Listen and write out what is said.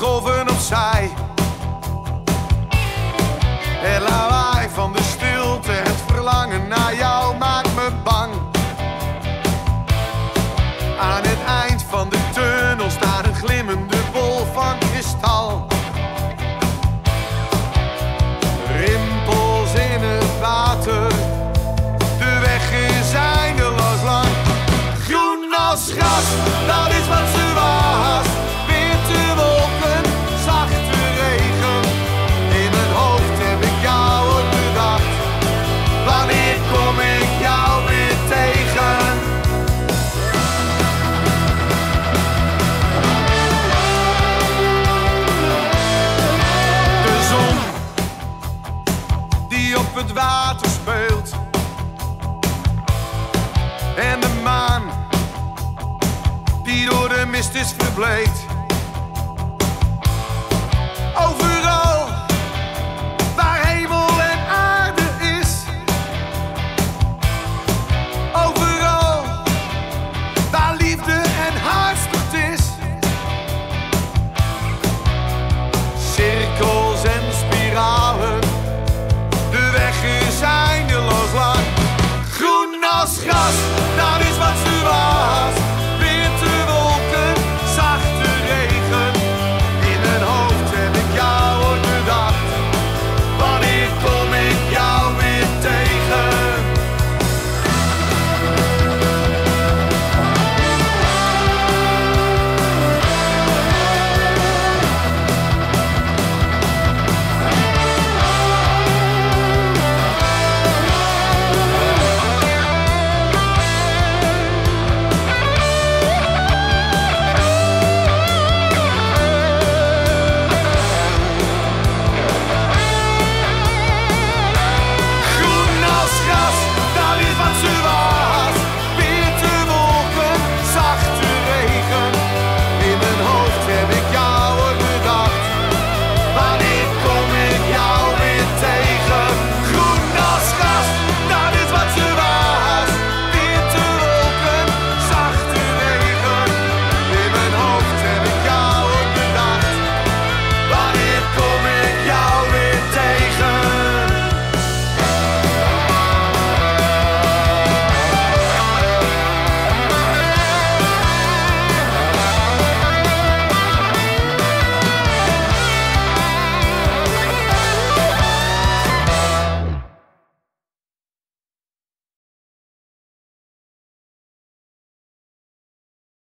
golven opzij. Het lawaai van de stilte, het verlangen naar jou maakt me bang. Aan het eind van de tunnel staat een glimmende bol van kristal. Rimpels in het water, de weg is eindeloos lang. Groen als gras, dat is wat ze En de maan die door de mist is verbleekt. Los!